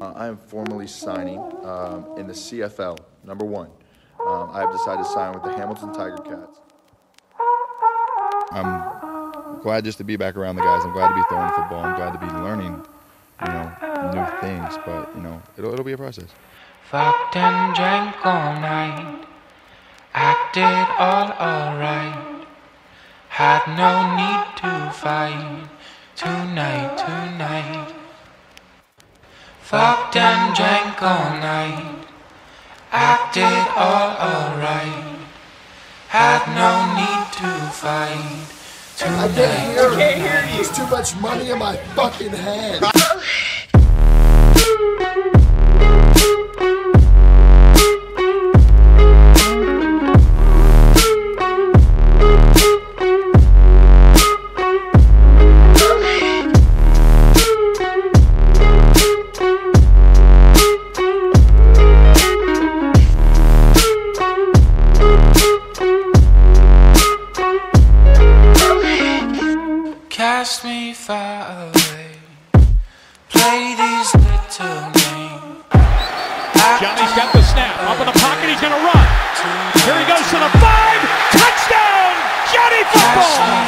Uh, I am formally signing um, in the CFL, number one. Um, I have decided to sign with the Hamilton Tiger Cats. I'm glad just to be back around the guys. I'm glad to be throwing football. I'm glad to be learning, you know, new things. But you know, it'll it'll be a process. Fucked and drank all night, acted all alright. Had no need to fight tonight, tonight. Fucked and drank all night, acted all alright. Had no need to fight I can't hear. you. There's too much money in my fucking head. cast me far away. Play these little games. Johnny's got the snap. Up in the pocket, he's going to run. Here he goes to the five. Touchdown, Johnny Football!